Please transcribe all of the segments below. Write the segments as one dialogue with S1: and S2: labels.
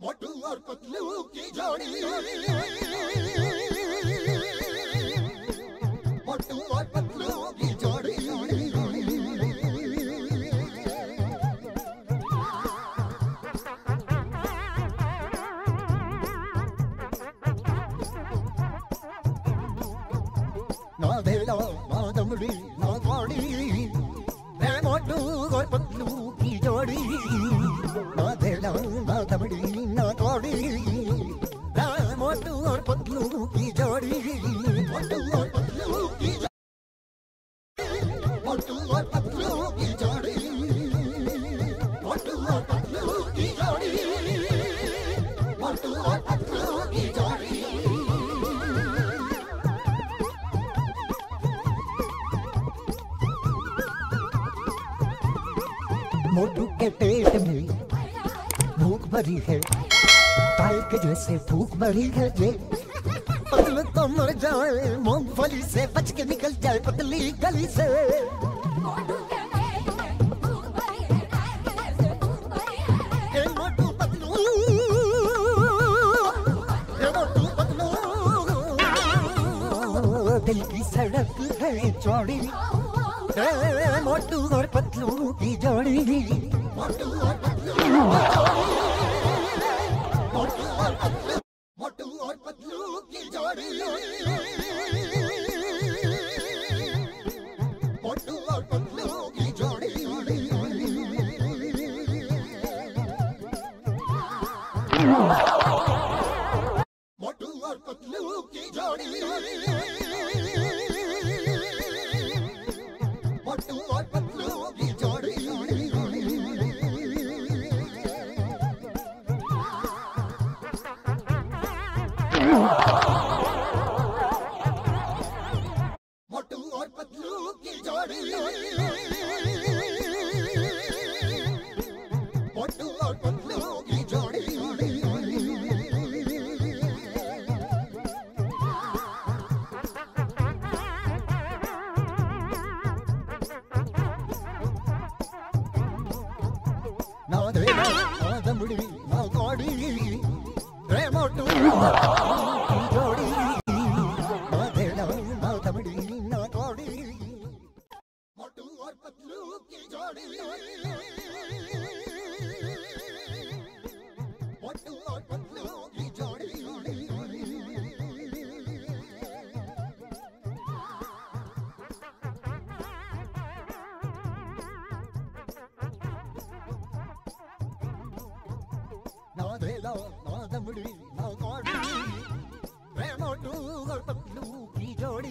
S1: Not a lot of money, not a lot of money, not a lot of money, not a lot of मोटू के पेट में भूख भरी है। पाई के जैसे भूख भरी है ये पतले तो मर जाए, मूंगफली से बच के निकल जाए, पतली गली से। मोटू के जोड़ी। मोटू और पतलू की जोड़ी। मोटू और पतलू की जोड़ी। ನಾದೇ ನಾದ ಮುಡಿ ನಾ ನೋಡಿ ಪ್ರೇಮ ಮುಳಿ ಮಗೋಡಿ ವೇಣೋಟು ಬಂದು ಕಿಜೋಡಿ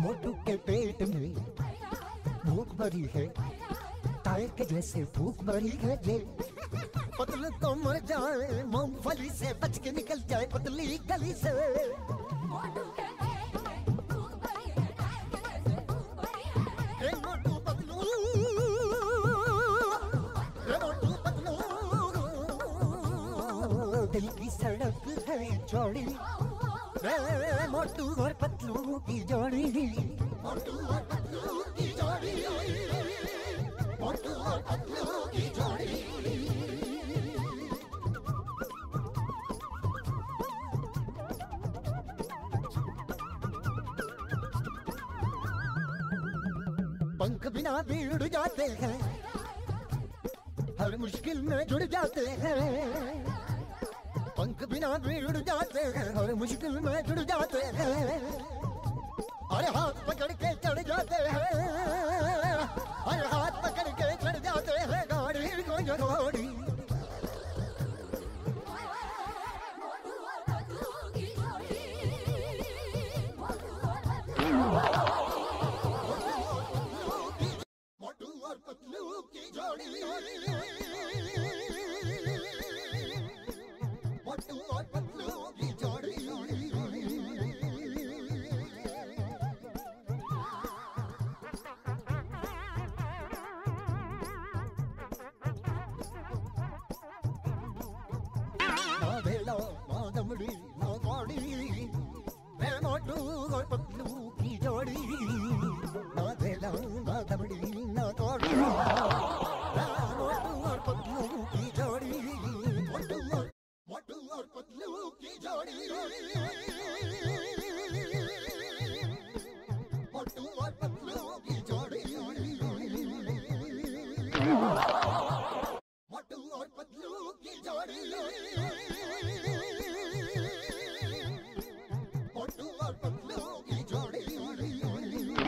S1: के पेट में भूख भरी है टायर के जैसे भूख भरी है जे पतल तो मर जाए मूंगफली से बच के निकल जाए पतली गली से हे मोटू हे मोटू दिल की सड़क है चौड़ी मोटू और पतलू की जोड़ी पंख बिना भी उड़ जाते हैं, हर मुश्किल में जुड़ जाते हैं। पंख बिना भी उड़ जाते हैं, हर मुश्किल में जुड़ जाते हैं। अरे हाथ पकड़ के चढ़ जाते हैं। अरे हाथ पकड़ के चढ़ जाते हैं। गाड़ी को घोड़ी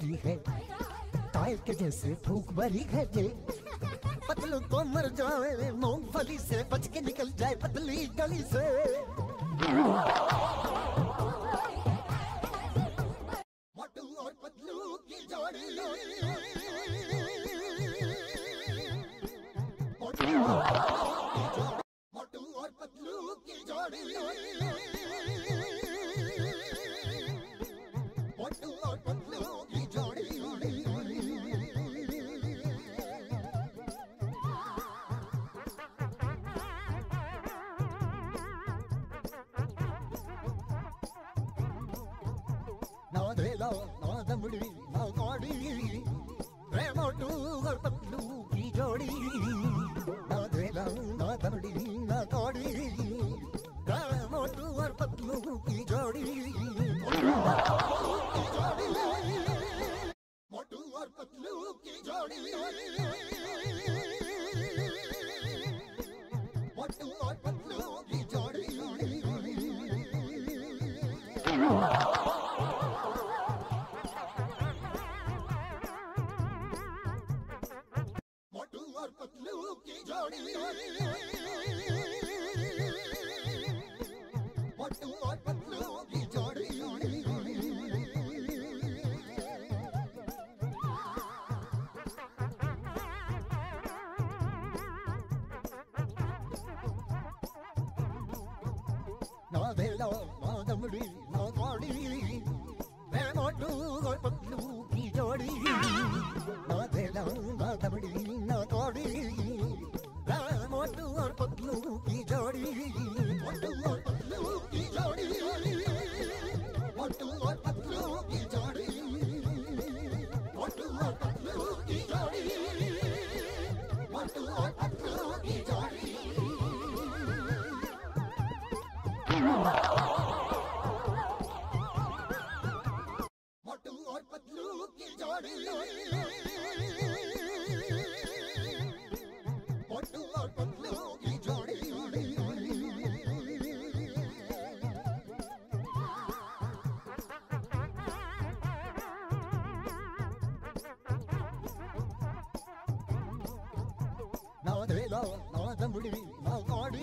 S1: भरी है। ताल के जैसे भूख भरी है जे पतलू तो मर जाए, मूंगफली से बच के निकल जाए पतली गली से। Motu or Patlu ki jodi, motu or Patlu ki jodi. लुक लुक की जोड़ी നാവ്